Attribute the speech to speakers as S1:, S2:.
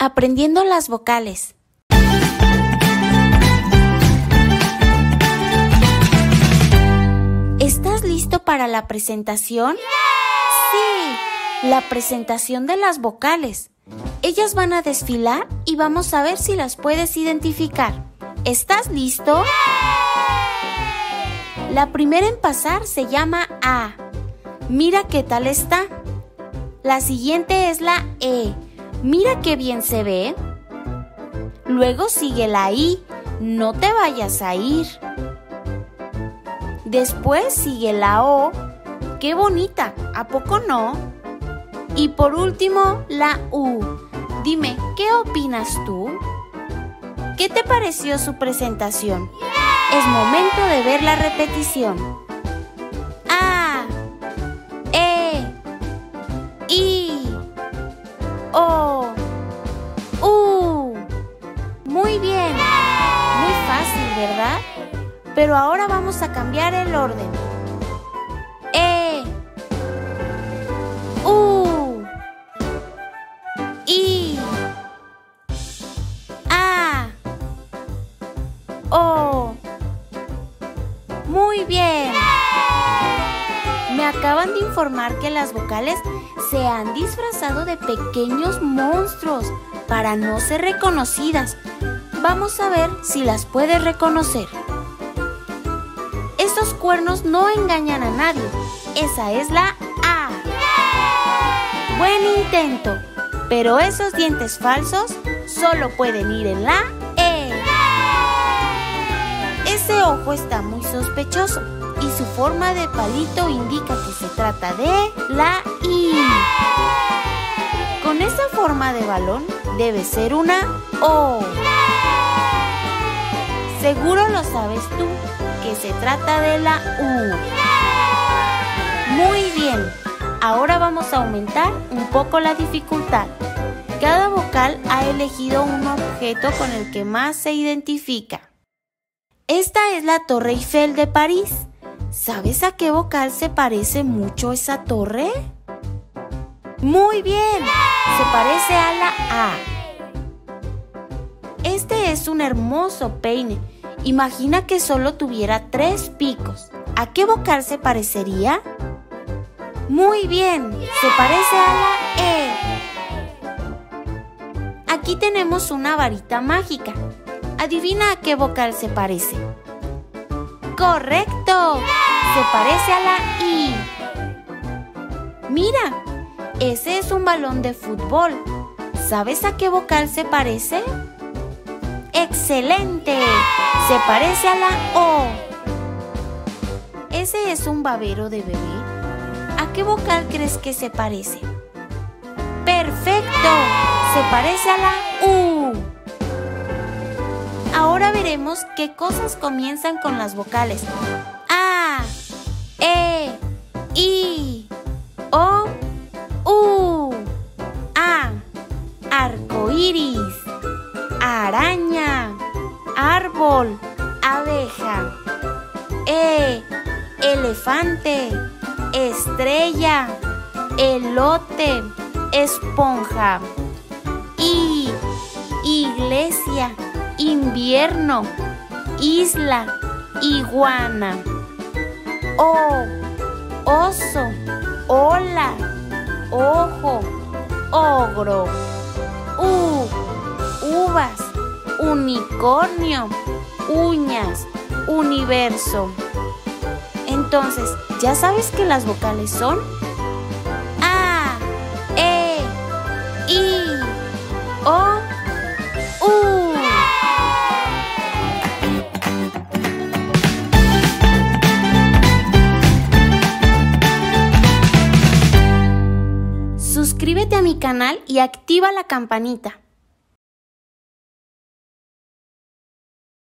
S1: Aprendiendo las vocales. ¿Estás listo para la presentación? Sí, la presentación de las vocales. Ellas van a desfilar y vamos a ver si las puedes identificar. ¿Estás listo? La primera en pasar se llama A. Mira qué tal está. La siguiente es la E. Mira qué bien se ve. Luego sigue la I. No te vayas a ir. Después sigue la O. Qué bonita, ¿a poco no? Y por último, la U. Dime, ¿qué opinas tú? ¿Qué te pareció su presentación? Es momento de ver la repetición. Pero ahora vamos a cambiar el orden. E, U, I, A, O. Muy bien. Me acaban de informar que las vocales se han disfrazado de pequeños monstruos para no ser reconocidas. Vamos a ver si las puedes reconocer. Estos cuernos no engañan a nadie. Esa es la A. Buen intento. Pero esos dientes falsos solo pueden ir en la E. Ese ojo está muy sospechoso y su forma de palito indica que se trata de la I. Con esa forma de balón debe ser una O. Seguro lo sabes tú, que se trata de la U. Muy bien, ahora vamos a aumentar un poco la dificultad. Cada vocal ha elegido un objeto con el que más se identifica. Esta es la Torre Eiffel de París. ¿Sabes a qué vocal se parece mucho esa torre? Muy bien, se parece a la A. Este es un hermoso peine. Imagina que solo tuviera tres picos. ¿A qué vocal se parecería? Muy bien, se parece a la E. Aquí tenemos una varita mágica. Adivina a qué vocal se parece. ¡Correcto! Se parece a la I. Mira, ese es un balón de fútbol. ¿Sabes a qué vocal se parece? ¡Excelente! Se parece a la O. Ese es un babero de bebé. ¿A qué vocal crees que se parece? ¡Perfecto! Se parece a la U. Ahora veremos qué cosas comienzan con las vocales A, E, I, Abeja. E. Elefante. Estrella. Elote. Esponja. I. Iglesia. Invierno. Isla. Iguana. O. Oso. Ola. Ojo. Ogro. U. Uvas. Unicornio. Uñas. Universo. Entonces, ¿ya sabes que las vocales son? A. E. I. O. U. Suscríbete a mi canal y activa la campanita.